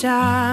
下。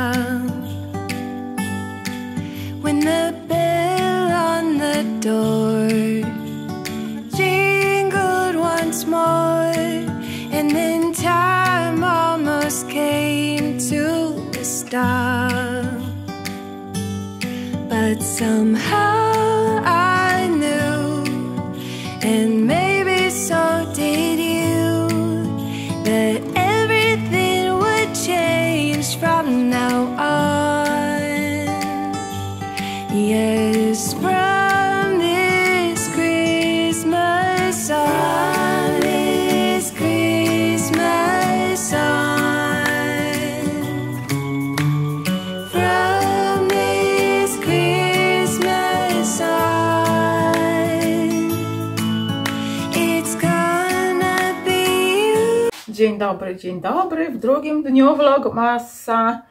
Dobry, dzień dobry. W drugim dniu vlogmasa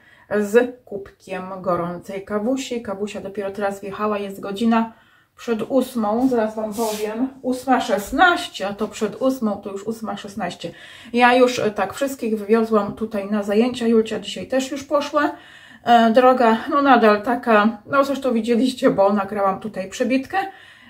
z kubkiem gorącej kawusi. Kawusia dopiero teraz wjechała, jest godzina przed ósmą, zaraz Wam powiem, 8.16, a to przed ósmą, to już 8.16. Ja już e, tak wszystkich wywiozłam tutaj na zajęcia, Julcia dzisiaj też już poszła. E, droga, no nadal taka, no zresztą widzieliście, bo nagrałam tutaj przebitkę,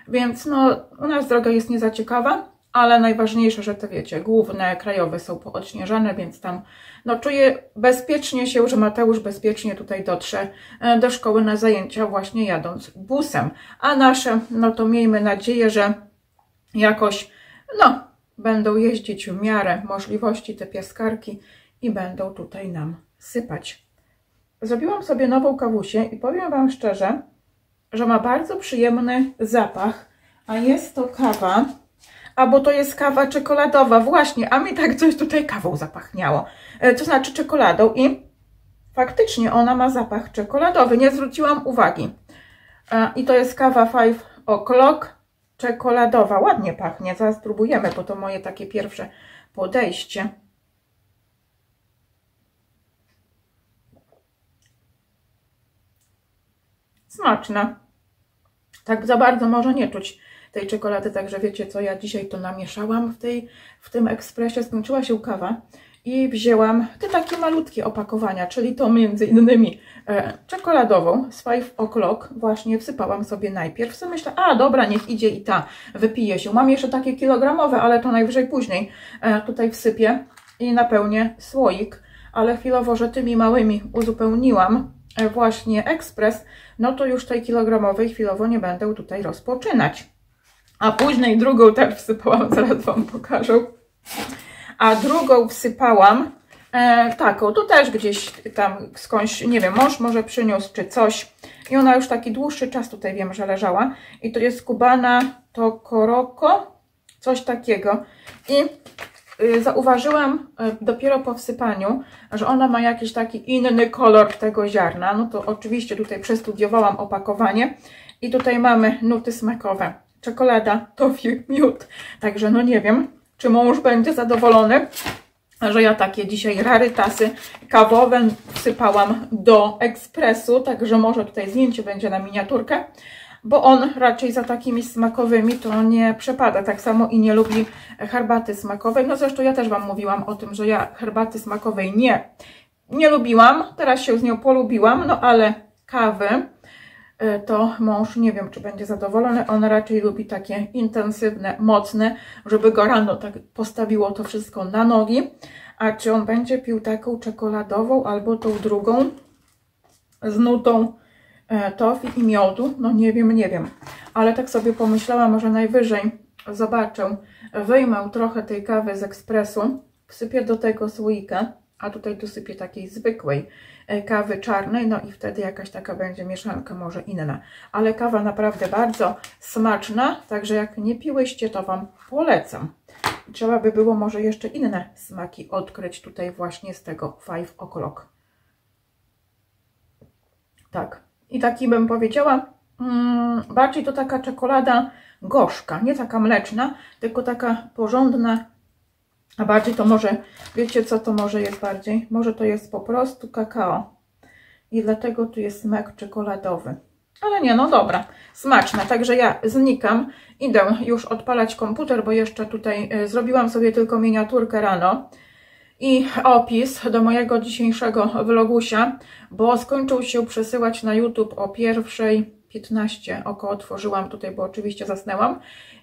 więc no u nas droga jest nie za ciekawa, ale najważniejsze, że te wiecie, główne krajowe są poodśnieżane, więc tam no czuję bezpiecznie się, że Mateusz bezpiecznie tutaj dotrze e, do szkoły na zajęcia właśnie jadąc busem. A nasze, no to miejmy nadzieję, że jakoś, no, będą jeździć w miarę możliwości te piaskarki i będą tutaj nam sypać. Zrobiłam sobie nową kawusię i powiem Wam szczerze, że ma bardzo przyjemny zapach, a jest to kawa, albo to jest kawa czekoladowa, właśnie, a mi tak coś tutaj kawą zapachniało, E, to znaczy czekoladą i faktycznie ona ma zapach czekoladowy, nie zwróciłam uwagi. E, I to jest kawa Five O'Clock czekoladowa, ładnie pachnie, zaraz spróbujemy, bo to moje takie pierwsze podejście. Smaczna. Tak za bardzo może nie czuć tej czekolady, także wiecie co, ja dzisiaj to namieszałam w, tej, w tym ekspresie, skończyła się kawa i wzięłam te takie malutkie opakowania, czyli to między innymi e, czekoladową z Five O'Clock, właśnie wsypałam sobie najpierw, sobie myślę, a dobra, niech idzie i ta, wypije się. Mam jeszcze takie kilogramowe, ale to najwyżej później e, tutaj wsypię i napełnię słoik, ale chwilowo, że tymi małymi uzupełniłam e, właśnie ekspres, no to już tej kilogramowej chwilowo nie będę tutaj rozpoczynać. A później drugą też wsypałam, zaraz Wam pokażę. A drugą wsypałam e, taką, tu też gdzieś tam skądś, nie wiem, mąż może przyniósł czy coś. I ona już taki dłuższy czas tutaj wiem, że leżała. I to jest Kubana Tokoroko, coś takiego. I y, zauważyłam y, dopiero po wsypaniu, że ona ma jakiś taki inny kolor tego ziarna. No to oczywiście tutaj przestudiowałam opakowanie i tutaj mamy nuty smakowe. Czekolada, tofi, miód. Także no nie wiem, czy mąż będzie zadowolony, że ja takie dzisiaj rarytasy kawowe wsypałam do ekspresu, także może tutaj zdjęcie będzie na miniaturkę, bo on raczej za takimi smakowymi to nie przepada. Tak samo i nie lubi herbaty smakowej. No zresztą ja też Wam mówiłam o tym, że ja herbaty smakowej nie, nie lubiłam. Teraz się z nią polubiłam, no ale kawy to mąż nie wiem, czy będzie zadowolony. On raczej lubi takie intensywne, mocne, żeby go rano tak postawiło to wszystko na nogi. A czy on będzie pił taką czekoladową albo tą drugą z nutą e, tofi i miodu? No nie wiem, nie wiem. Ale tak sobie pomyślałam, może najwyżej zobaczę, wyjmę trochę tej kawy z ekspresu, wsypię do tego słoika, a tutaj dosypię takiej zwykłej e, kawy czarnej, no i wtedy jakaś taka będzie mieszanka, może inna. Ale kawa naprawdę bardzo smaczna, także jak nie piłyście, to Wam polecam. Trzeba by było może jeszcze inne smaki odkryć tutaj właśnie z tego Five O'Clock. Tak. I taki bym powiedziała, mm, bardziej to taka czekolada gorzka, nie taka mleczna, tylko taka porządna, a bardziej to może, wiecie co to może jest bardziej? Może to jest po prostu kakao. I dlatego tu jest smak czekoladowy. Ale nie, no dobra, smaczne. Także ja znikam, idę już odpalać komputer, bo jeszcze tutaj y, zrobiłam sobie tylko miniaturkę rano. I opis do mojego dzisiejszego vlogusia, bo skończył się przesyłać na YouTube o pierwszej 15 około otworzyłam tutaj, bo oczywiście zasnęłam.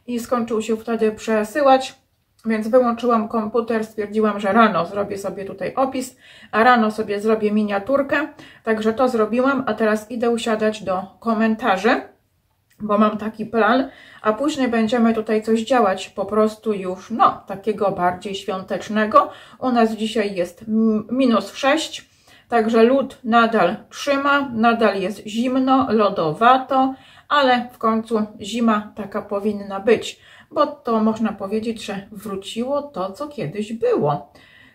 I skończył się wtedy przesyłać, więc wyłączyłam komputer, stwierdziłam, że rano zrobię sobie tutaj opis, a rano sobie zrobię miniaturkę, także to zrobiłam, a teraz idę usiadać do komentarzy, bo mam taki plan, a później będziemy tutaj coś działać, po prostu już, no, takiego bardziej świątecznego. U nas dzisiaj jest minus 6, także lód nadal trzyma, nadal jest zimno, lodowato, ale w końcu zima taka powinna być, bo to można powiedzieć, że wróciło to, co kiedyś było.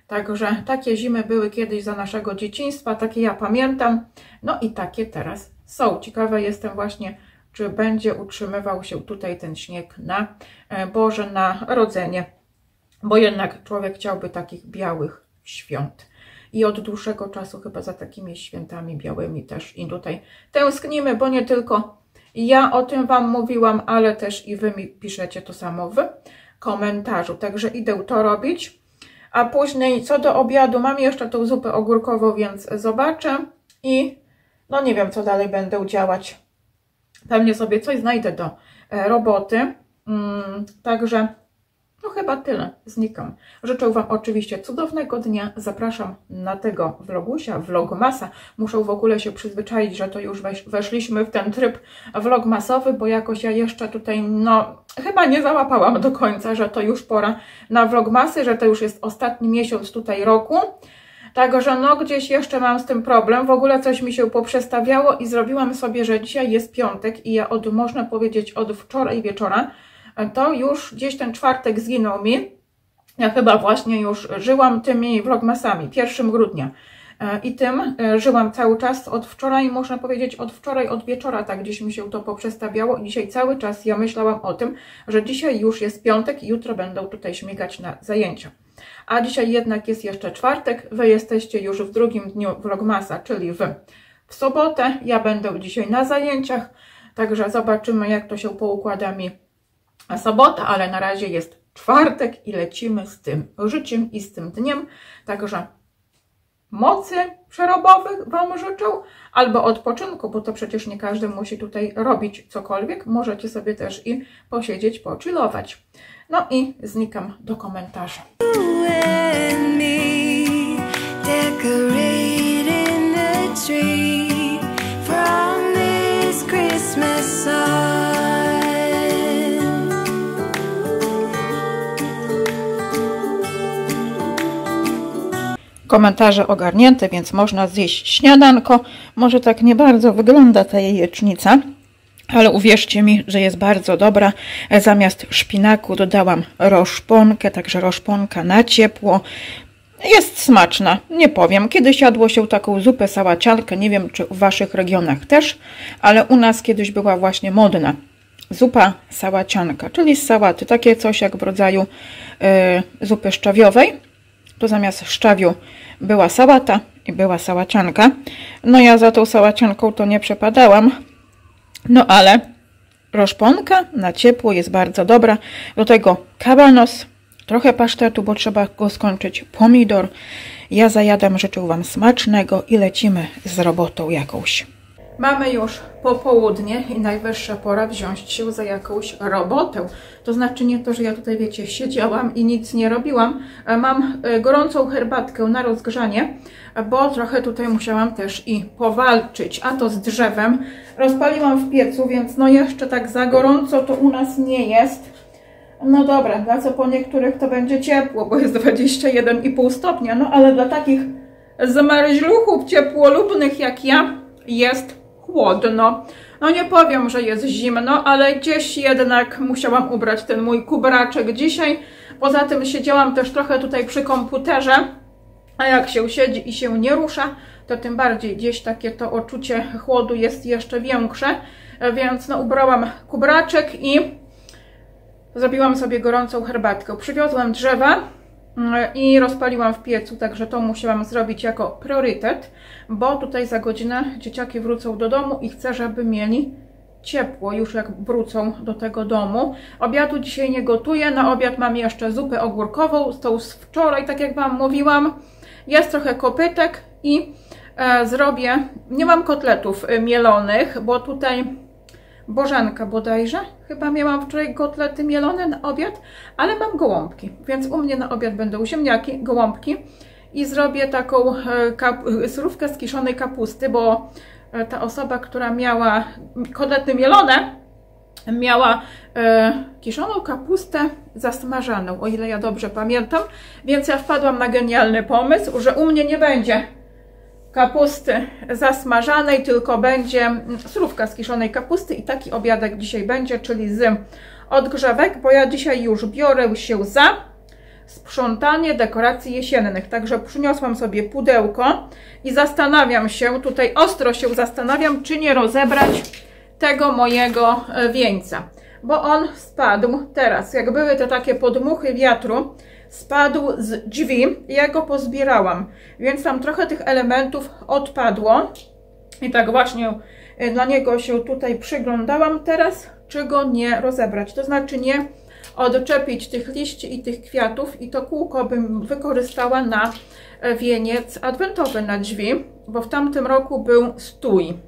Także takie zimy były kiedyś za naszego dzieciństwa, takie ja pamiętam, no i takie teraz są. Ciekawa jestem właśnie, czy będzie utrzymywał się tutaj ten śnieg na e, Boże Narodzenie, bo jednak człowiek chciałby takich białych świąt. I od dłuższego czasu chyba za takimi świętami białymi też i tutaj tęsknimy, bo nie tylko ja o tym Wam mówiłam, ale też i Wy mi piszecie to samo w komentarzu. Także idę to robić. A później co do obiadu, mam jeszcze tą zupę ogórkową, więc zobaczę i no nie wiem, co dalej będę działać. Pewnie sobie coś znajdę do e, roboty. Mm, także no chyba tyle. Znikam. Życzę Wam oczywiście cudownego dnia. Zapraszam na tego vlogusia, vlogmasa. Muszę w ogóle się przyzwyczaić, że to już weszliśmy w ten tryb vlogmasowy, bo jakoś ja jeszcze tutaj, no chyba nie załapałam do końca, że to już pora na vlogmasy, że to już jest ostatni miesiąc tutaj roku. Także no gdzieś jeszcze mam z tym problem. W ogóle coś mi się poprzestawiało i zrobiłam sobie, że dzisiaj jest piątek i ja od, można powiedzieć, od wczoraj wieczora to już gdzieś ten czwartek zginął mi. Ja chyba właśnie już żyłam tymi vlogmasami, 1 grudnia. E, I tym e, żyłam cały czas od wczoraj, można powiedzieć od wczoraj, od wieczora, tak gdzieś mi się to poprzestawiało. Dzisiaj cały czas ja myślałam o tym, że dzisiaj już jest piątek i jutro będą tutaj śmigać na zajęcia. A dzisiaj jednak jest jeszcze czwartek, Wy jesteście już w drugim dniu vlogmasa, czyli w, w sobotę. Ja będę dzisiaj na zajęciach, także zobaczymy jak to się poukłada mi sobota, ale na razie jest czwartek i lecimy z tym życiem i z tym dniem. Także mocy przerobowych Wam życzę, albo odpoczynku, bo to przecież nie każdy musi tutaj robić cokolwiek. Możecie sobie też i posiedzieć, pochillować. No i znikam do komentarzy. Christmas komentarze ogarnięte, więc można zjeść śniadanko. Może tak nie bardzo wygląda ta jajecznica, ale uwierzcie mi, że jest bardzo dobra. Zamiast szpinaku dodałam roszponkę, także roszponka na ciepło. Jest smaczna, nie powiem. Kiedyś jadło się taką zupę sałaciankę, nie wiem czy w Waszych regionach też, ale u nas kiedyś była właśnie modna zupa sałacianka, czyli z sałaty, takie coś jak w rodzaju y, zupy szczawiowej to zamiast szczawiu była sałata i była sałacianka. No ja za tą sałacianką to nie przepadałam, no ale roszponka na ciepło jest bardzo dobra. Do tego kabanos, trochę pasztetu, bo trzeba go skończyć, pomidor. Ja zajadam, życzę Wam smacznego i lecimy z robotą jakąś. Mamy już popołudnie i najwyższa pora wziąć się za jakąś robotę. To znaczy nie to, że ja tutaj, wiecie, siedziałam i nic nie robiłam. E, mam e, gorącą herbatkę na rozgrzanie, bo trochę tutaj musiałam też i powalczyć, a to z drzewem. Rozpaliłam w piecu, więc no jeszcze tak za gorąco to u nas nie jest. No dobra, dla co po niektórych to będzie ciepło, bo jest 21,5 stopnia, no ale dla takich zmarzluchów ciepłolubnych jak ja jest chłodno. No nie powiem, że jest zimno, ale gdzieś jednak musiałam ubrać ten mój kubraczek dzisiaj. Poza tym siedziałam też trochę tutaj przy komputerze, a jak się siedzi i się nie rusza, to tym bardziej gdzieś takie to odczucie chłodu jest jeszcze większe. Więc no ubrałam kubraczek i zrobiłam sobie gorącą herbatkę. Przywiozłam drzewa, i rozpaliłam w piecu, także to musiałam zrobić jako priorytet, bo tutaj za godzinę dzieciaki wrócą do domu i chcę, żeby mieli ciepło już jak wrócą do tego domu. Obiadu dzisiaj nie gotuję, na obiad mam jeszcze zupę ogórkową, z tą z wczoraj, tak jak Wam mówiłam. Jest trochę kopytek i e, zrobię, nie mam kotletów e, mielonych, bo tutaj Bożenka bodajże, chyba miałam wczoraj kotlety mielone na obiad, ale mam gołąbki, więc u mnie na obiad będą ziemniaki, gołąbki i zrobię taką e, surówkę z kiszonej kapusty, bo E, ta osoba, która miała kotlety mielone, miała e, kiszoną kapustę zasmażaną, o ile ja dobrze pamiętam, więc ja wpadłam na genialny pomysł, że u mnie nie będzie kapusty zasmażanej, tylko będzie surówka z kiszonej kapusty i taki obiadek dzisiaj będzie, czyli z odgrzewek, bo ja dzisiaj już biorę się za sprzątanie dekoracji jesiennych. Także przyniosłam sobie pudełko i zastanawiam się, tutaj ostro się zastanawiam, czy nie rozebrać tego mojego e, wieńca. Bo on spadł teraz, jak były te takie podmuchy wiatru, spadł z drzwi ja go pozbierałam. Więc tam trochę tych elementów odpadło. I tak właśnie e, dla niego się tutaj przyglądałam teraz, czy go nie rozebrać. To znaczy nie odczepić tych liści i tych kwiatów i to kółko bym wykorzystała na wieniec adwentowy na drzwi, bo w tamtym roku był stój.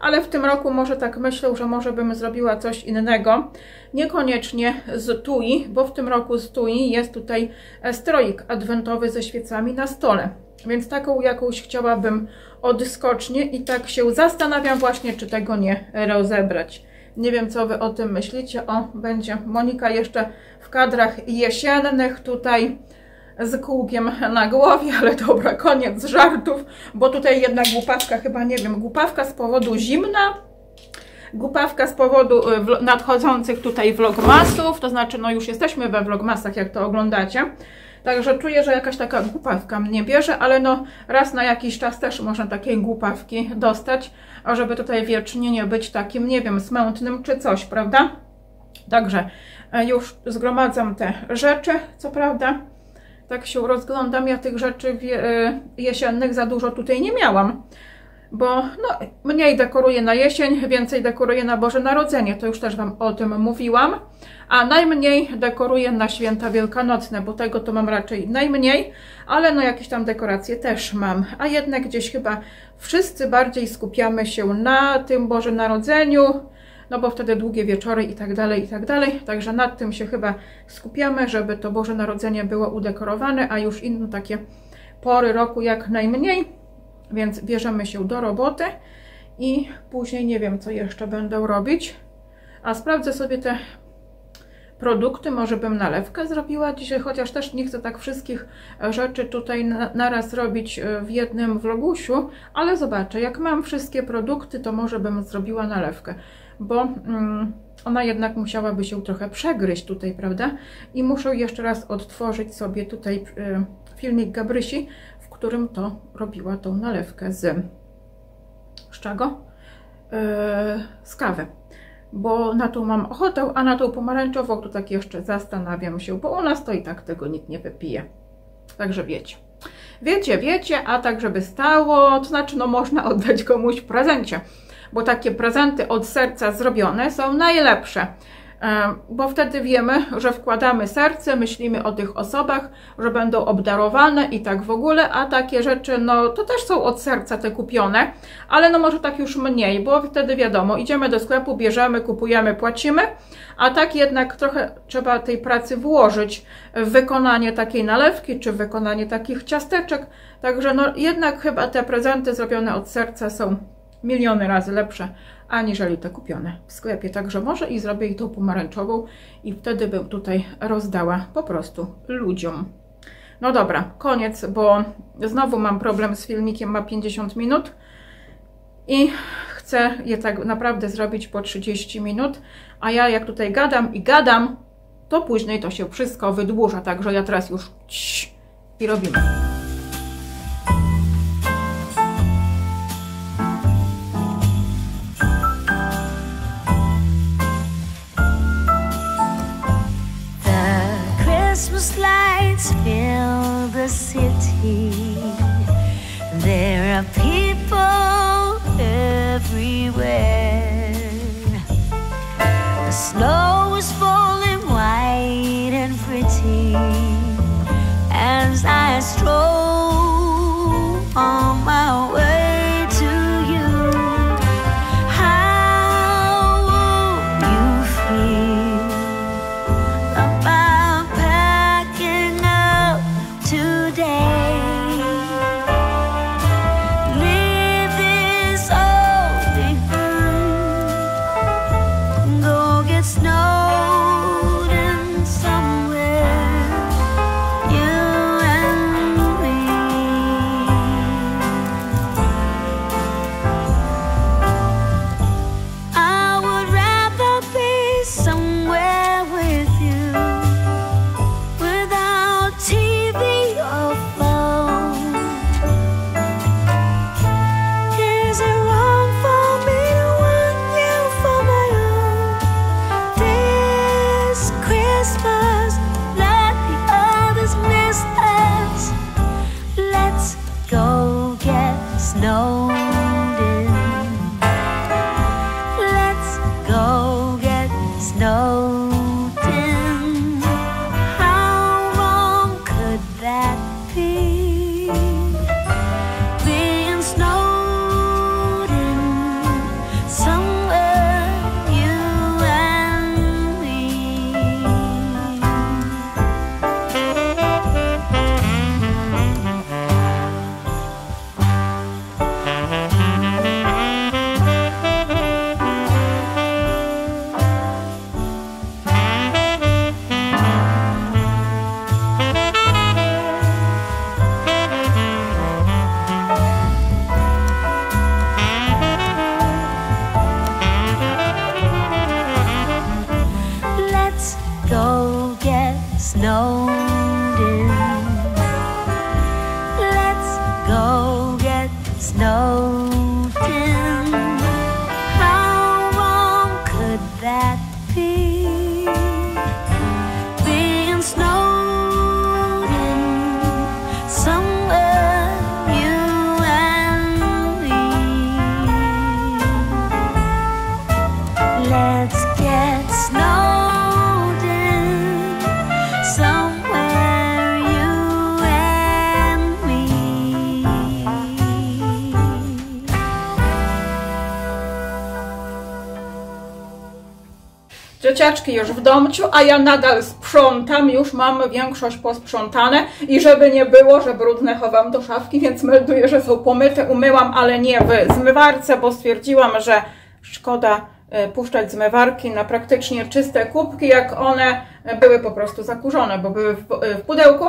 Ale w tym roku może tak myślę, że może bym zrobiła coś innego. Niekoniecznie z tui, bo w tym z tui jest tutaj stroik adwentowy ze świecami na stole. Więc taką jakąś chciałabym odskocznie i tak się zastanawiam właśnie, czy tego nie rozebrać. Nie wiem, co Wy o tym myślicie. O, będzie Monika jeszcze w kadrach jesiennych tutaj z kółkiem na głowie, ale dobra, koniec żartów, bo tutaj jedna głupawka, chyba nie wiem, głupawka z powodu zimna, głupawka z powodu y, nadchodzących tutaj vlogmasów, to znaczy no już jesteśmy we vlogmasach, jak to oglądacie, Także czuję, że jakaś taka głupawka mnie bierze, ale no raz na jakiś czas też można takiej głupawki dostać, żeby tutaj wiecznie nie być takim, nie wiem, smętnym czy coś, prawda? Także e, już zgromadzam te rzeczy, co prawda. Tak się rozglądam, ja tych rzeczy e, jesiennych za dużo tutaj nie miałam bo no, mniej dekoruję na jesień, więcej dekoruję na Boże Narodzenie, to już też Wam o tym mówiłam, a najmniej dekoruję na święta wielkanocne, bo tego to mam raczej najmniej, ale no jakieś tam dekoracje też mam, a jednak gdzieś chyba wszyscy bardziej skupiamy się na tym Boże Narodzeniu, no bo wtedy długie wieczory i tak dalej, i tak dalej, także nad tym się chyba skupiamy, żeby to Boże Narodzenie było udekorowane, a już inne takie pory roku jak najmniej, więc bierzemy się do roboty i później nie wiem, co jeszcze będę robić. A sprawdzę sobie te produkty, może bym nalewkę zrobiła dzisiaj, chociaż też nie chcę tak wszystkich rzeczy tutaj na, naraz robić e, w jednym vlogusiu, ale zobaczę, jak mam wszystkie produkty, to może bym zrobiła nalewkę, bo mm, ona jednak musiałaby się trochę przegryźć tutaj, prawda? I muszę jeszcze raz odtworzyć sobie tutaj y, filmik Gabrysi, którym to robiła tą nalewkę z, z czego? Yy, z kawy. Bo na tą mam ochotę, a na tą pomarańczową to tak jeszcze zastanawiam się, bo u nas to i tak tego nikt nie wypije. Także wiecie. Wiecie, wiecie, a tak żeby stało, to znaczy no można oddać komuś w prezencie, bo takie prezenty od serca zrobione są najlepsze. E, bo wtedy wiemy, że wkładamy serce, myślimy o tych osobach, że będą obdarowane i tak w ogóle, a takie rzeczy, no to też są od serca te kupione, ale no może tak już mniej, bo wtedy wiadomo, idziemy do sklepu, bierzemy, kupujemy, płacimy, a tak jednak trochę trzeba tej pracy włożyć w wykonanie takiej nalewki, czy w wykonanie takich ciasteczek, także no jednak chyba te prezenty zrobione od serca są miliony razy lepsze aniżeli te kupione w sklepie. Także może i zrobię i tą pomarańczową i wtedy bym tutaj rozdała po prostu ludziom. No dobra, koniec, bo znowu mam problem z filmikiem, ma 50 minut i chcę je tak naprawdę zrobić po 30 minut, a ja jak tutaj gadam i gadam, to później to się wszystko wydłuża, także ja teraz już i robimy. Lights fill the city. There are people everywhere. The snow is falling white and pretty as I stroll snow Dzieciaczki już w domciu, a ja nadal sprzątam, już mam większość posprzątane. I żeby nie było, że brudne chowam do szafki, więc melduję, że są pomyte, umyłam, ale nie w zmywarce, bo stwierdziłam, że szkoda e, puszczać zmywarki na praktycznie czyste kubki, jak one były po prostu zakurzone, bo były w, w pudełku,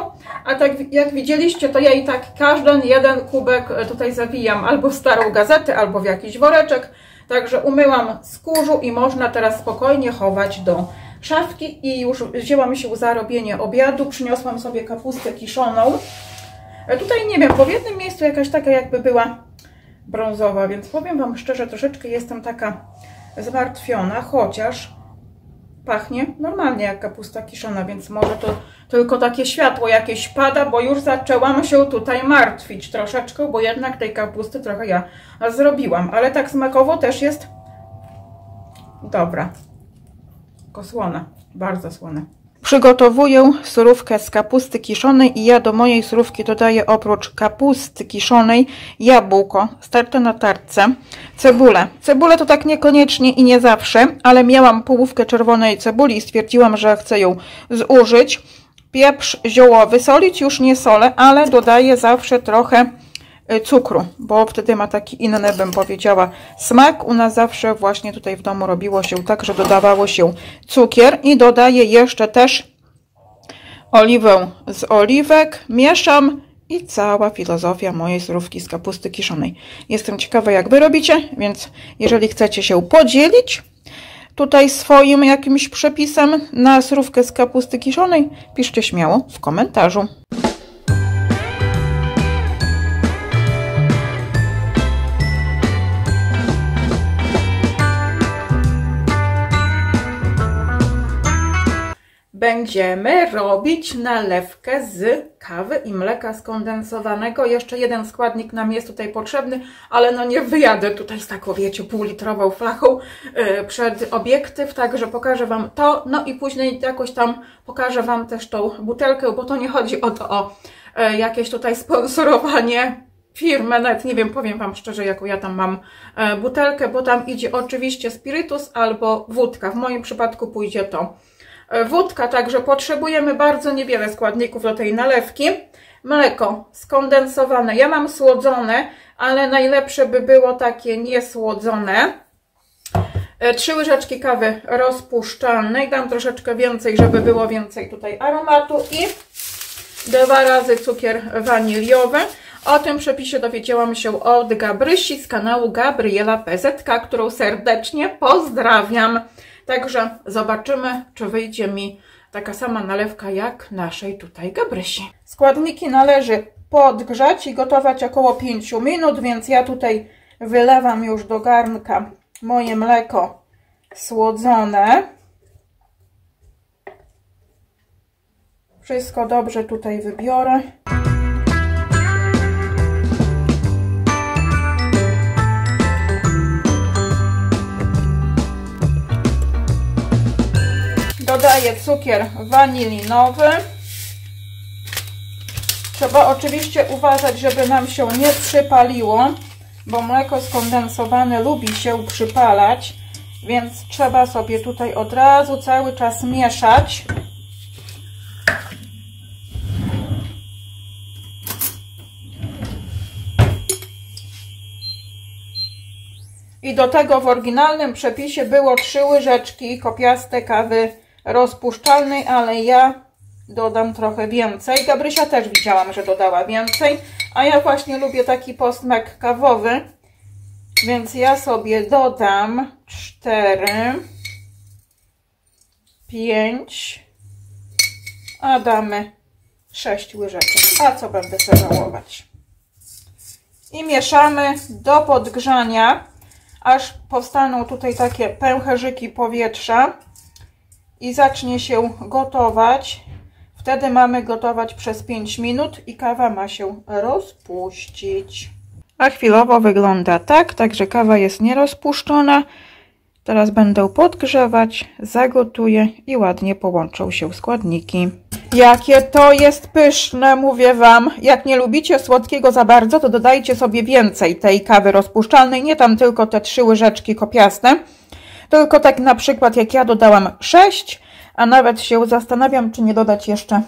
a tak jak widzieliście, to ja i tak każdy jeden kubek e, tutaj zawijam albo w starą gazetę, albo w jakiś woreczek, Także umyłam z kurzu i można teraz spokojnie chować do szafki i już wzięłam się za robienie obiadu. Przyniosłam sobie kapustę kiszoną. E, Tutaj nie wiem, w jednym miejscu jakaś taka jakby była brązowa, więc powiem Wam szczerze, troszeczkę jestem taka zmartwiona, chociaż pachnie normalnie jak kapusta kiszona, więc może to tylko takie światło jakieś pada, bo już zaczęłam się tutaj martwić troszeczkę, bo jednak tej kapusty trochę ja zrobiłam, ale tak smakowo też jest dobra. Tylko bardzo słona. Przygotowuję surówkę z kapusty kiszonej i ja do mojej surówki dodaję oprócz kapusty kiszonej jabłko, starte na tarce, cebulę. Cebulę to tak niekoniecznie i nie zawsze, ale miałam połówkę czerwonej cebuli i stwierdziłam, że chcę ją zużyć. Pieprz ziołowy, solić już nie solę, ale dodaję zawsze trochę cukru, bo wtedy ma taki inny, bym powiedziała, smak. U nas zawsze właśnie tutaj w domu robiło się tak, że dodawało się cukier i dodaję jeszcze też oliwę z oliwek, mieszam i cała filozofia mojej surówki z kapusty kiszonej. Jestem ciekawa, jak Wy robicie, więc jeżeli chcecie się podzielić tutaj swoim jakimś przepisem na surówkę z kapusty kiszonej, piszcie śmiało w komentarzu. Będziemy robić nalewkę z kawy i mleka skondensowanego. Jeszcze jeden składnik nam jest tutaj potrzebny, ale no nie wyjadę tutaj z taką, wiecie, półlitrową flachą yy, przed obiektyw, także pokażę Wam to, no i później jakoś tam pokażę Wam też tą butelkę, bo to nie chodzi o to, o yy, jakieś tutaj sponsorowanie firmę, nawet nie wiem, powiem Wam szczerze, jaką ja tam mam yy, butelkę, bo tam idzie oczywiście spirytus albo wódka. W moim przypadku pójdzie to wódka, także potrzebujemy bardzo niewiele składników do tej nalewki. Mleko skondensowane, ja mam słodzone, ale najlepsze by było takie niesłodzone. Trzy łyżeczki kawy rozpuszczalnej, dam troszeczkę więcej, żeby było więcej tutaj aromatu i dwa razy cukier waniliowy. O tym przepisie dowiedziałam się od Gabrysi z kanału Gabriela PZK, którą serdecznie pozdrawiam. Także zobaczymy, czy wyjdzie mi taka sama nalewka jak naszej tutaj Gabrysi. Składniki należy podgrzać i gotować około 5 minut, więc ja tutaj wylewam już do garnka moje mleko słodzone. Wszystko dobrze tutaj wybiorę. Dodaję cukier wanilinowy. Trzeba oczywiście uważać, żeby nam się nie przypaliło, bo mleko skondensowane lubi się przypalać, więc trzeba sobie tutaj od razu cały czas mieszać. I do tego w oryginalnym przepisie było trzy łyżeczki kopiaste kawy rozpuszczalnej, ale ja dodam trochę więcej. Gabrysia też widziałam, że dodała więcej, a ja właśnie lubię taki posmak kawowy, więc ja sobie dodam 4, 5, a damy 6 łyżeczek. A co będę sobie żałować? I mieszamy do podgrzania, aż powstaną tutaj takie pęcherzyki powietrza i zacznie się gotować. Wtedy mamy gotować przez 5 minut i kawa ma się rozpuścić. A chwilowo wygląda tak, także kawa jest nierozpuszczona. Teraz będę podgrzewać, zagotuję i ładnie połączą się składniki. Jakie to jest pyszne, mówię Wam. Jak nie lubicie słodkiego za bardzo, to dodajcie sobie więcej tej kawy rozpuszczalnej, nie tam tylko te trzy łyżeczki kopiaste. Tylko tak na przykład jak ja dodałam 6, a nawet się zastanawiam, czy nie dodać jeszcze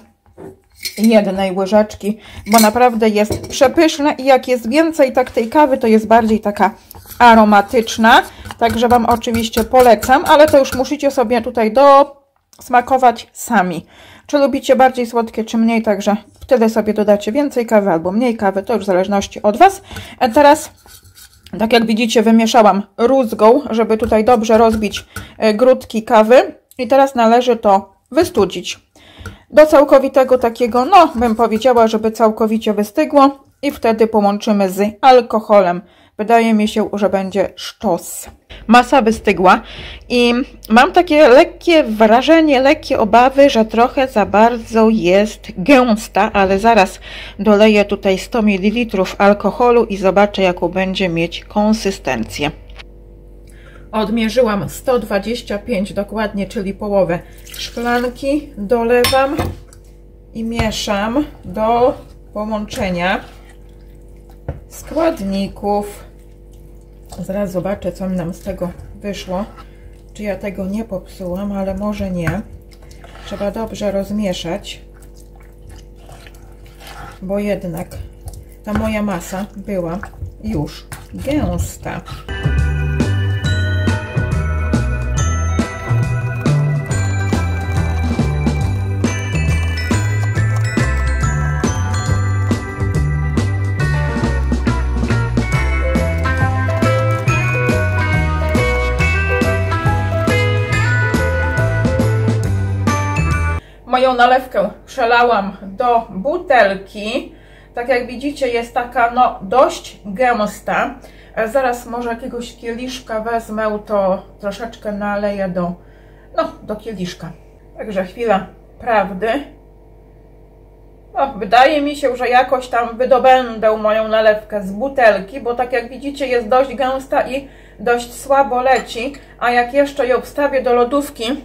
jednej łyżeczki, bo naprawdę jest przepyszne i jak jest więcej tak tej kawy, to jest bardziej taka aromatyczna, także Wam oczywiście polecam, ale to już musicie sobie tutaj dosmakować sami. Czy lubicie bardziej słodkie, czy mniej, także wtedy sobie dodacie więcej kawy albo mniej kawy, to już w zależności od Was. A teraz tak jak widzicie, wymieszałam rózgą, żeby tutaj dobrze rozbić e, grudki kawy. I teraz należy to wystudzić. Do całkowitego takiego, no bym powiedziała, żeby całkowicie wystygło. I wtedy połączymy z alkoholem. Wydaje mi się, że będzie sztos. Masa wystygła i mam takie lekkie wrażenie, lekkie obawy, że trochę za bardzo jest gęsta, ale zaraz doleję tutaj 100 ml alkoholu i zobaczę jaką będzie mieć konsystencję. Odmierzyłam 125 dokładnie, czyli połowę szklanki. Dolewam i mieszam do połączenia składników. Zaraz zobaczę, co mi nam z tego wyszło. Czy ja tego nie popsułam, ale może nie. Trzeba dobrze rozmieszać, bo jednak ta moja masa była już gęsta. Moją nalewkę przelałam do butelki. Tak jak widzicie jest taka no dość gęsta. E, zaraz może jakiegoś kieliszka wezmę, to troszeczkę naleję do, no, do kieliszka. Także chwila prawdy. No, wydaje mi się, że jakoś tam wydobędę moją nalewkę z butelki, bo tak jak widzicie jest dość gęsta i dość słabo leci, a jak jeszcze ją wstawię do lodówki,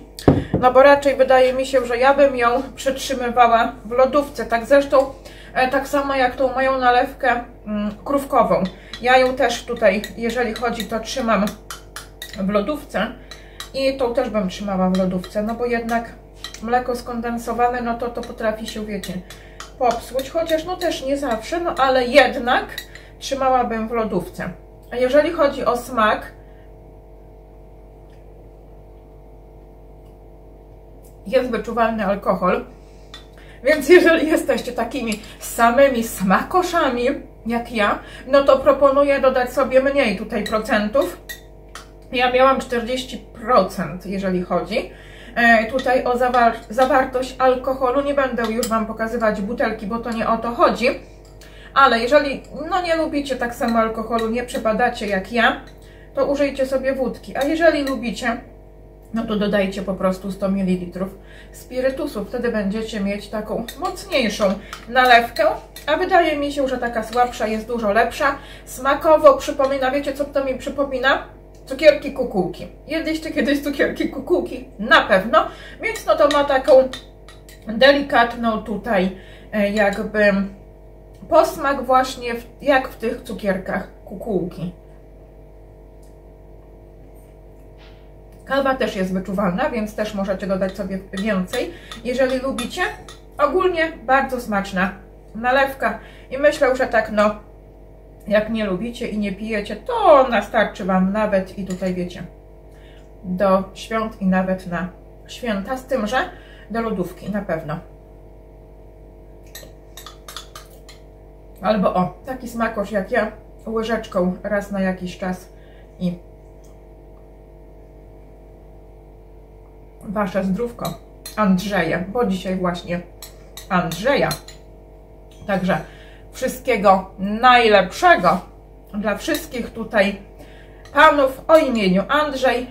no bo raczej wydaje mi się, że ja bym ją przytrzymywała w lodówce. Tak zresztą, e, tak samo jak tą moją nalewkę mm, krówkową. Ja ją też tutaj, jeżeli chodzi, to trzymam w lodówce i tą też bym trzymała w lodówce, no bo jednak mleko skondensowane, no to to potrafi się, wiecie, popsuć, chociaż no też nie zawsze, no ale jednak trzymałabym w lodówce. A jeżeli chodzi o smak, jest wyczuwalny alkohol, więc jeżeli jesteście takimi samymi smakoszami jak ja, no to proponuję dodać sobie mniej tutaj procentów. Ja miałam 40%, jeżeli chodzi e, tutaj o zawar zawartość alkoholu. Nie będę już Wam pokazywać butelki, bo to nie o to chodzi. Ale jeżeli no nie lubicie tak samo alkoholu, nie przepadacie jak ja, to użyjcie sobie wódki. A jeżeli lubicie, no to dodajcie po prostu 100 ml spirytusu. Wtedy będziecie mieć taką mocniejszą nalewkę. A wydaje mi się, że taka słabsza jest dużo lepsza. Smakowo przypomina, wiecie co to mi przypomina? Cukierki kukułki. Jedliście kiedyś cukierki kukułki? Na pewno. Więc no to ma taką delikatną tutaj e, jakby posmak właśnie w, jak w tych cukierkach kukułki. Kawa też jest wyczuwalna, więc też możecie dodać sobie więcej, jeżeli lubicie. Ogólnie bardzo smaczna nalewka i myślę, że tak no, jak nie lubicie i nie pijecie, to nastarczy Wam nawet i tutaj wiecie, do świąt i nawet na święta, z tym, że do lodówki na pewno. Albo o, taki smakosz jak ja, łyżeczką raz na jakiś czas i Wasze zdrówko Andrzeja, bo dzisiaj właśnie Andrzeja. Także wszystkiego najlepszego dla wszystkich tutaj panów o imieniu Andrzej,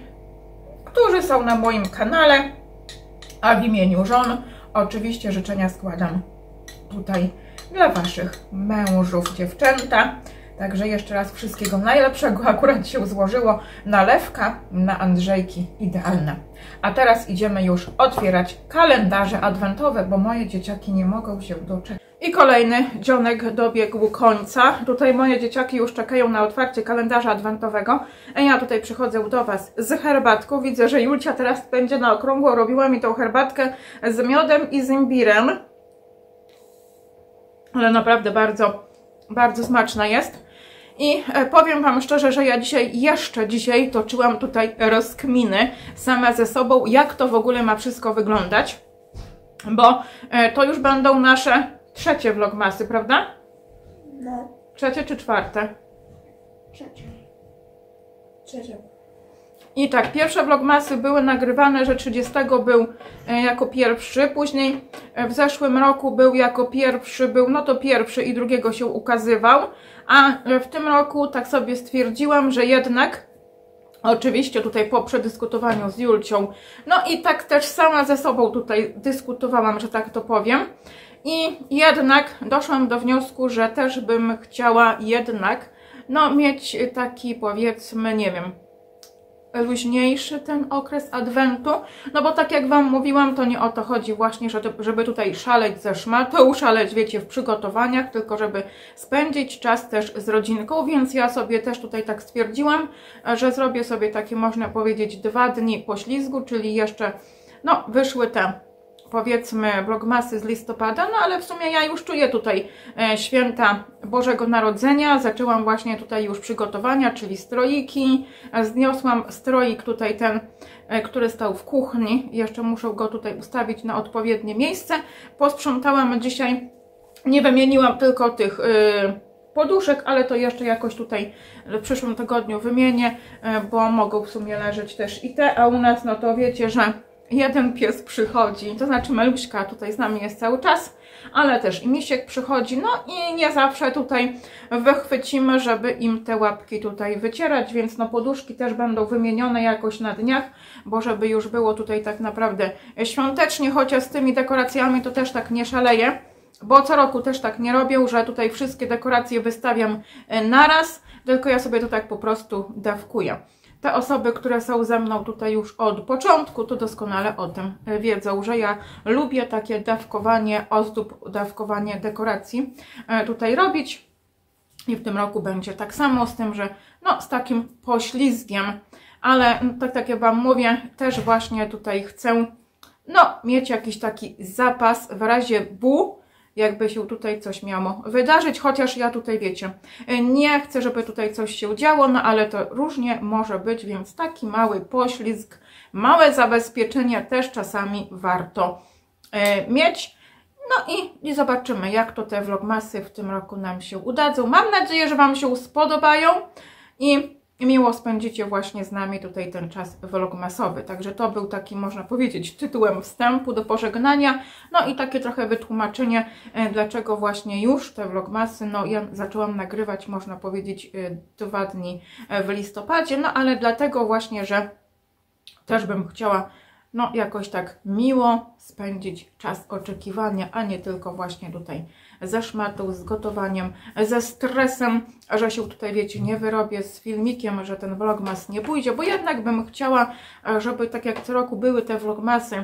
którzy są na moim kanale, a w imieniu żon oczywiście życzenia składam tutaj dla Waszych mężów, dziewczęta. Także jeszcze raz wszystkiego najlepszego. Akurat się złożyło nalewka na Andrzejki idealna. A teraz idziemy już otwierać kalendarze adwentowe, bo moje dzieciaki nie mogą się doczekać. I kolejny dzionek dobiegł końca. Tutaj moje dzieciaki już czekają na otwarcie kalendarza adwentowego. A ja tutaj przychodzę do Was z herbatką. Widzę, że Julcia teraz będzie na okrągło robiła mi tą herbatkę z miodem i z imbirem. Ale naprawdę bardzo, bardzo smaczna jest. I e, powiem Wam szczerze, że ja dzisiaj, jeszcze dzisiaj toczyłam tutaj rozkminy sama ze sobą, jak to w ogóle ma wszystko wyglądać. Bo e, to już będą nasze trzecie vlogmasy, prawda? No, Trzecie czy czwarte? trzecie. Trzecie. I tak, pierwsze vlogmasy były nagrywane, że 30 był e, jako pierwszy, później e, w zeszłym roku był jako pierwszy, był no to pierwszy i drugiego się ukazywał, a e, w tym roku tak sobie stwierdziłam, że jednak Oczywiście tutaj po przedyskutowaniu z Julcią, no i tak też sama ze sobą tutaj dyskutowałam, że tak to powiem. I jednak doszłam do wniosku, że też bym chciała jednak, no mieć taki powiedzmy, nie wiem, luźniejszy ten okres adwentu, no bo tak jak Wam mówiłam, to nie o to chodzi właśnie, żeby, tutaj szaleć ze szmatą, szaleć wiecie w przygotowaniach, tylko żeby spędzić czas też z rodzinką, więc ja sobie też tutaj tak stwierdziłam, że zrobię sobie takie można powiedzieć dwa dni poślizgu, czyli jeszcze no wyszły te powiedzmy vlogmasy z listopada, no ale w sumie ja już czuję tutaj e, święta Bożego Narodzenia, zaczęłam właśnie tutaj już przygotowania, czyli stroiki, E, zniosłam stroik tutaj ten, e, który stał w kuchni, jeszcze muszę go tutaj ustawić na odpowiednie miejsce, posprzątałam dzisiaj, nie wymieniłam tylko tych poduszek, ale to jeszcze jakoś tutaj w przyszłym tygodniu wymienię, bo mogą w sumie leżeć też i te, a u nas no to wiecie, że jeden pies przychodzi, to znaczy Meluśka tutaj z nami jest cały czas, ale też i Misiek przychodzi, no i nie zawsze tutaj wychwycimy, żeby im te łapki tutaj wycierać, więc no poduszki też będą wymienione jakoś na dniach, bo żeby już było tutaj tak naprawdę świątecznie, chociaż z tymi dekoracjami to też tak nie szaleję, bo co roku też tak nie robię, że tutaj wszystkie dekoracje wystawiam e, naraz, tylko ja sobie to tak po prostu dawkuję. Te osoby, które są ze mną tutaj już od początku, to doskonale o tym wiedzą, że ja lubię takie dawkowanie ozdób, dawkowanie dekoracji e, tutaj robić. I w tym roku będzie tak samo, z tym, że no z takim poślizgiem, ale no, tak, tak jak Wam mówię, też właśnie tutaj chcę no mieć jakiś taki zapas w razie bu, jakby się tutaj coś miało wydarzyć, chociaż ja tutaj wiecie, nie chcę, żeby tutaj coś się działo, no ale to różnie może być, więc taki mały poślizg, małe zabezpieczenie też czasami warto e, mieć. No i, i zobaczymy, jak to te vlogmasy w tym roku nam się udadzą. Mam nadzieję, że Wam się spodobają i miło spędzicie właśnie z nami tutaj ten czas vlogmasowy. Także to był taki, można powiedzieć, tytułem wstępu do pożegnania. No i takie trochę wytłumaczenie, e, dlaczego właśnie już te vlogmasy, no ja zaczęłam nagrywać, można powiedzieć, e, dwa dni e, w listopadzie, no ale dlatego właśnie, że też bym chciała no jakoś tak miło spędzić czas oczekiwania, a nie tylko właśnie tutaj ze szmatą, z gotowaniem, ze stresem, że się tutaj, wiecie, nie wyrobię z filmikiem, że ten vlogmas nie pójdzie, bo jednak bym chciała, żeby tak jak co roku były te vlogmasy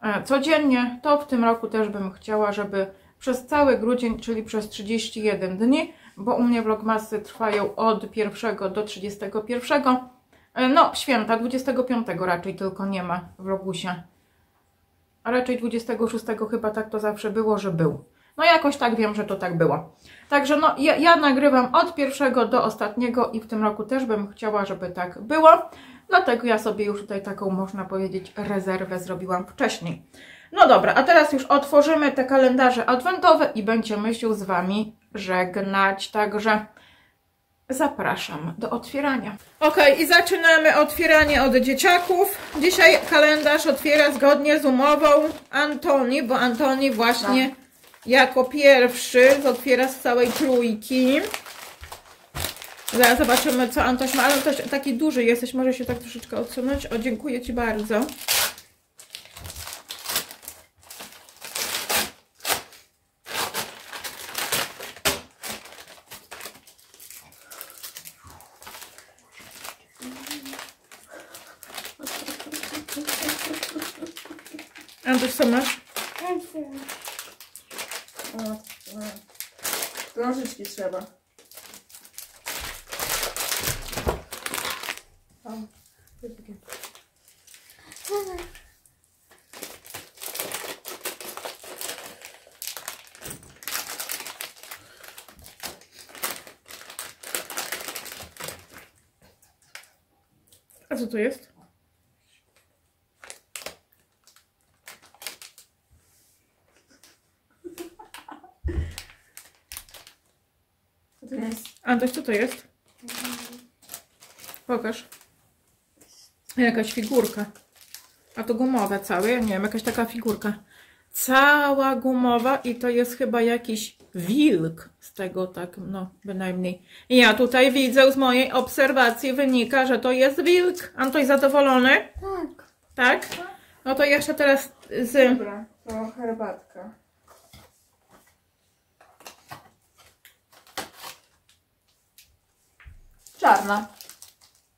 e, codziennie, to w tym roku też bym chciała, żeby przez cały grudzień, czyli przez 31 dni, bo u mnie vlogmasy trwają od 1 do 31, e, no święta, 25 raczej tylko nie ma w vlogusie, a raczej 26 chyba tak to zawsze było, że był. No jakoś tak wiem, że to tak było. Także no, ja, ja nagrywam od pierwszego do ostatniego i w tym roku też bym chciała, żeby tak było. Dlatego ja sobie już tutaj taką, można powiedzieć, rezerwę zrobiłam wcześniej. No dobra, a teraz już otworzymy te kalendarze adwentowe i będziemy się z Wami żegnać. Także zapraszam do otwierania. Ok, i zaczynamy otwieranie od dzieciaków. Dzisiaj kalendarz otwiera zgodnie z umową Antoni, bo Antoni właśnie jako pierwszy otwiera z całej trójki. Zaraz zobaczymy, co Antoś ma, ale też taki duży jesteś, może się tak troszeczkę odsunąć. O, dziękuję Ci bardzo. Antoś, co masz? Nożyczki trzeba. A co to jest? Co to jest? Antoś, co to jest? Pokaż. Jakaś figurka. A to gumowe całe, ja nie wiem, jakaś taka figurka. Cała gumowa i to jest chyba jakiś wilk tego tak, no bynajmniej. Ja tutaj widzę, z mojej obserwacji wynika, że to jest wilk. Antoś zadowolony? Tak. Tak? No to jeszcze teraz z... Dobra, to herbatka. Czarna.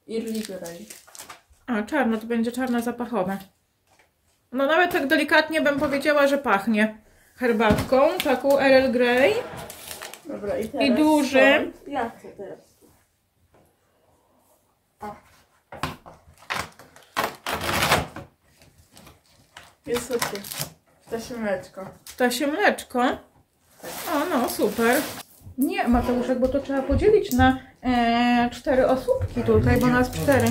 Grey. A, czarno, to będzie czarne zapachowe. No nawet tak delikatnie bym powiedziała, że pachnie herbatką, taką Earl Grey. Dobra, i teraz I duży. stąd. Ja chcę teraz. O. Jest słodkie. Ptasie mleczko. Ptasie mleczko. O, no, super. Nie, Mateuszek, bo to trzeba podzielić na e, cztery osóbki tutaj, bo nas cztery.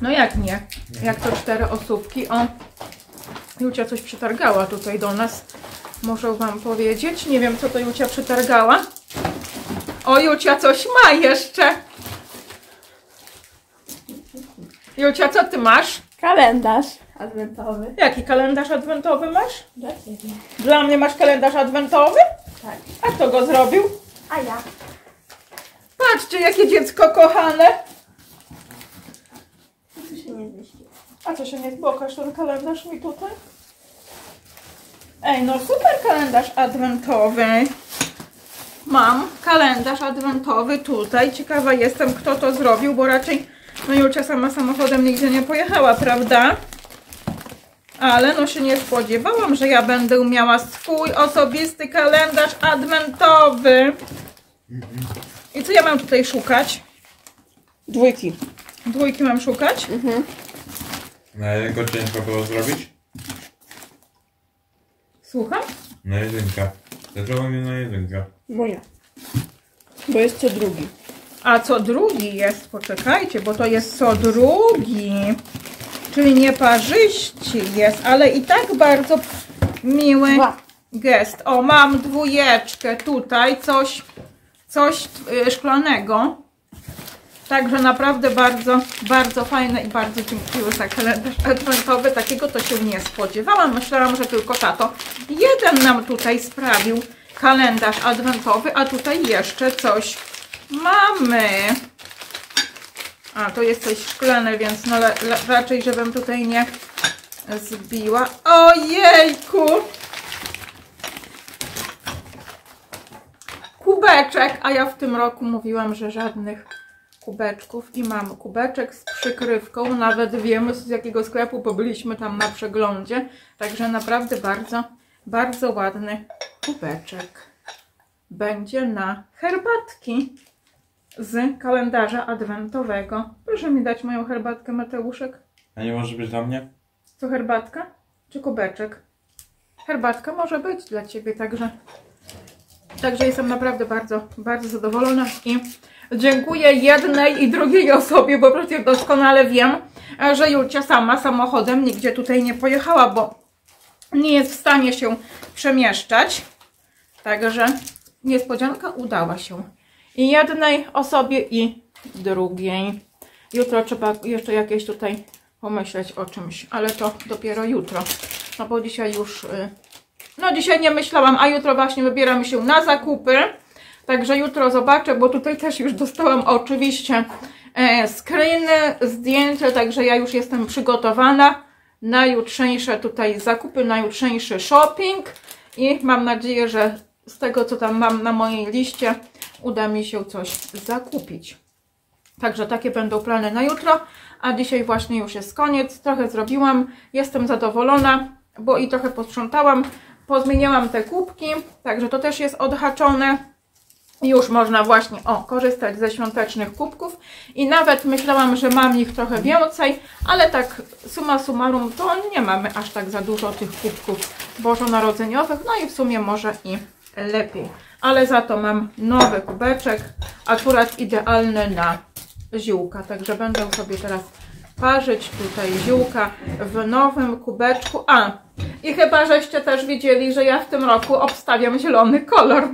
No jak nie? Jak to cztery osóbki? O, Jucia coś przytargała tutaj do nas. Muszę Wam powiedzieć. Nie wiem, co to Jucia przytargała. O, Jucia coś ma jeszcze. Jucia, co Ty masz? Kalendarz adwentowy. Jaki kalendarz adwentowy masz? Dla ciebie. Dla mnie masz kalendarz adwentowy? Tak. A kto go zrobił? A ja. Patrzcie, jakie dziecko kochane. Tu się nie zmieści. A co się nie pokaż ten kalendarz mi tutaj? Ej, no super kalendarz adwentowy. Mam kalendarz adwentowy tutaj. Ciekawa jestem, kto to zrobił, bo raczej no Julcia sama samochodem nigdzie nie pojechała, prawda? Ale no się nie spodziewałam, że ja będę miała swój osobisty kalendarz adwentowy. I co ja mam tutaj szukać? Dwójki. Dwójki mam szukać? Na jedynkę ciężko było zrobić? Słucham? Na jedynkę. Dlaczego nie na jedynkę? Moja. Bo jest co drugi. A co drugi jest, poczekajcie, bo to jest co drugi. Czyli nieparzyści jest, ale i tak bardzo miły Dwa. gest. O, mam dwójeczkę tutaj, coś, coś y, szklanego. Także naprawdę bardzo, bardzo fajne i bardzo dziękuję za kalendarz adwentowy. Takiego to się nie spodziewałam. Myślałam, że tylko tato jeden nam tutaj sprawił kalendarz adwentowy, a tutaj jeszcze coś mamy. A, to jest coś szklane, więc no le, le, raczej, żebym tutaj nie zbiła. Ojejku! Kubeczek, a ja w tym roku mówiłam, że żadnych kubeczków i mam kubeczek z przykrywką, nawet wiemy z jakiego sklepu, bo byliśmy tam na przeglądzie, także naprawdę bardzo, bardzo ładny kubeczek. Będzie na herbatki z kalendarza adwentowego. Proszę mi dać moją herbatkę, Mateuszek. A nie może być dla mnie? Co herbatka? Czy kubeczek? Herbatka może być dla Ciebie, także Także jestem naprawdę bardzo, bardzo zadowolona i dziękuję jednej i drugiej osobie, bo przecież doskonale wiem, że Julcia sama samochodem nigdzie tutaj nie pojechała, bo nie jest w stanie się przemieszczać. Także niespodzianka udała się. I jednej osobie i drugiej. Jutro trzeba jeszcze jakieś tutaj pomyśleć o czymś, ale to dopiero jutro. No bo dzisiaj już y, no dzisiaj nie myślałam, a jutro właśnie wybieram się na zakupy. Także jutro zobaczę, bo tutaj też już dostałam oczywiście e, screeny, zdjęcia, także ja już jestem przygotowana na jutrzejsze tutaj zakupy, na jutrzejszy shopping i mam nadzieję, że z tego co tam mam na mojej liście uda mi się coś zakupić. Także takie będą plany na jutro, a dzisiaj właśnie już jest koniec. Trochę zrobiłam, jestem zadowolona, bo i trochę posprzątałam. Pozmieniałam te kubki, także to też jest odhaczone. Już można właśnie o, korzystać ze świątecznych kubków i nawet myślałam, że mam ich trochę więcej, ale tak summa summarum to nie mamy aż tak za dużo tych kubków bożonarodzeniowych, no i w sumie może i lepiej. Ale za to mam nowy kubeczek, akurat idealny na ziółka, także będę sobie teraz parzyć tutaj ziółka w nowym kubeczku. A, i chyba żeście też wiedzieli, że ja w tym roku obstawiam zielony kolor.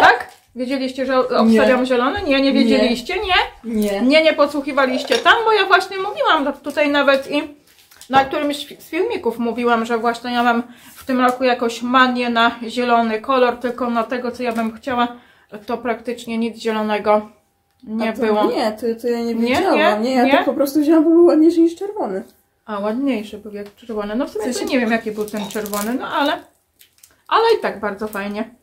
Tak? Wiedzieliście, że obstawiam zielony? Nie, nie wiedzieliście? Nie? Nie. Nie, nie podsłuchiwaliście tam, bo ja właśnie mówiłam tutaj nawet i na którymś z filmików mówiłam, że właśnie ja mam w tym roku jakoś manię na zielony kolor, tylko na tego, co ja bym chciała, to praktycznie nic zielonego nie było. Nie, to, to ja nie Nie, wiedziałam. nie, Nie, ja nie? to po prostu wzięłam, bo był ładniejszy niż czerwony. A, ładniejszy był jak czerwony. No w sumie W sensie- nie wiem, jaki był ten czerwony, no ale... Ale i tak bardzo fajnie.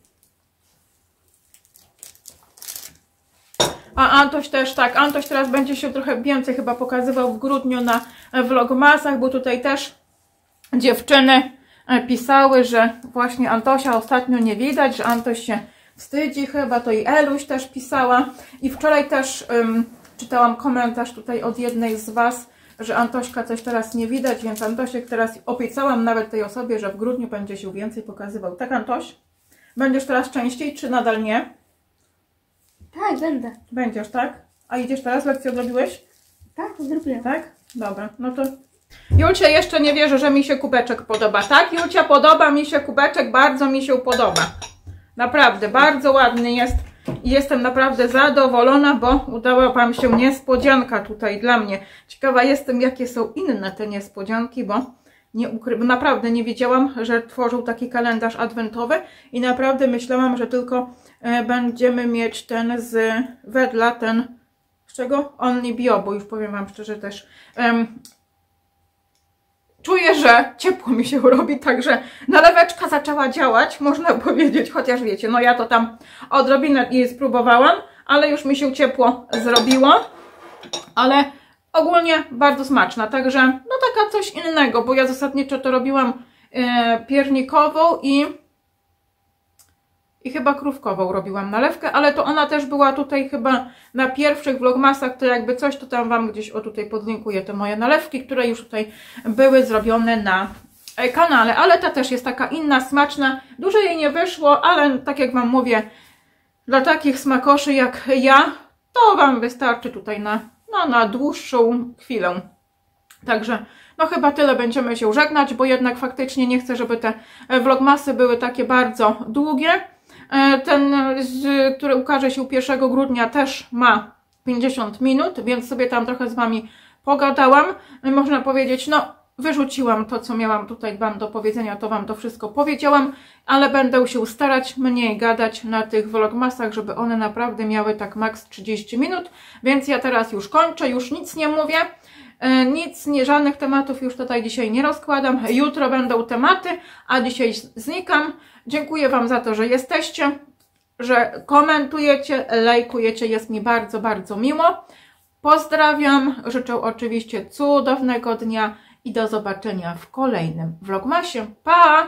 A Antoś też tak, Antoś teraz będzie się trochę więcej chyba pokazywał w grudniu na e, vlogmasach, bo tutaj też dziewczyny e, pisały, że właśnie Antosia ostatnio nie widać, że Antoś się wstydzi chyba, to i Eluś też pisała. I wczoraj też ym, czytałam komentarz tutaj od jednej z Was, że Antośka coś teraz nie widać, więc Antosiek teraz obiecałam nawet tej osobie, że w grudniu będzie się więcej pokazywał. Tak Antoś? Będziesz teraz częściej, czy nadal nie? Tak, będę. Będziesz, tak? A idziesz teraz? Lekcję odrobiłeś? Tak, zrobiłem. Tak? Dobra, no to... Julcia jeszcze nie wierzy, że mi się kubeczek podoba, tak? Julcia, podoba mi się kubeczek, bardzo mi się podoba. Naprawdę, bardzo ładny jest. I jestem naprawdę zadowolona, bo udała Wam się niespodzianka tutaj dla mnie. Ciekawa jestem, jakie są inne te niespodzianki, bo nie ukry... naprawdę nie wiedziałam, że tworzą taki kalendarz adwentowy i naprawdę myślałam, że tylko będziemy mieć ten z wedla, ten z czego? Only Bio, bo już powiem Wam szczerze też em, czuję, że ciepło mi się robi, także naleweczka zaczęła działać, można powiedzieć, chociaż wiecie, no ja to tam odrobinę jej spróbowałam, ale już mi się ciepło zrobiło, ale ogólnie bardzo smaczna, także no taka coś innego, bo ja zasadniczo to robiłam e, piernikową i i chyba krówkową robiłam nalewkę, ale to ona też była tutaj chyba na pierwszych vlogmasach, to jakby coś, to tam Wam gdzieś o tutaj podlinkuję te moje nalewki, które już tutaj były zrobione na e, kanale, ale ta też jest taka inna, smaczna, dużo jej nie wyszło, ale tak jak Wam mówię, dla takich smakoszy jak ja, to Wam wystarczy tutaj na, no, na dłuższą chwilę. Także no chyba tyle będziemy się żegnać, bo jednak faktycznie nie chcę, żeby te e, vlogmasy były takie bardzo długie. E, Ten, który ukaże się 1 grudnia też ma 50 minut, więc sobie tam trochę z Wami pogadałam. Można powiedzieć, no wyrzuciłam to, co miałam tutaj Wam do powiedzenia, to Wam to wszystko powiedziałam, ale będę się starać mniej gadać na tych vlogmasach, żeby one naprawdę miały tak maks 30 minut, więc ja teraz już kończę, już nic nie mówię. E, Nic, nie, żadnych tematów już tutaj dzisiaj nie rozkładam. Jutro będą tematy, a dzisiaj znikam. Dziękuję Wam za to, że jesteście, że komentujecie, lajkujecie. Jest mi bardzo, bardzo miło. Pozdrawiam, życzę oczywiście cudownego dnia i do zobaczenia w kolejnym vlogmasie. Pa!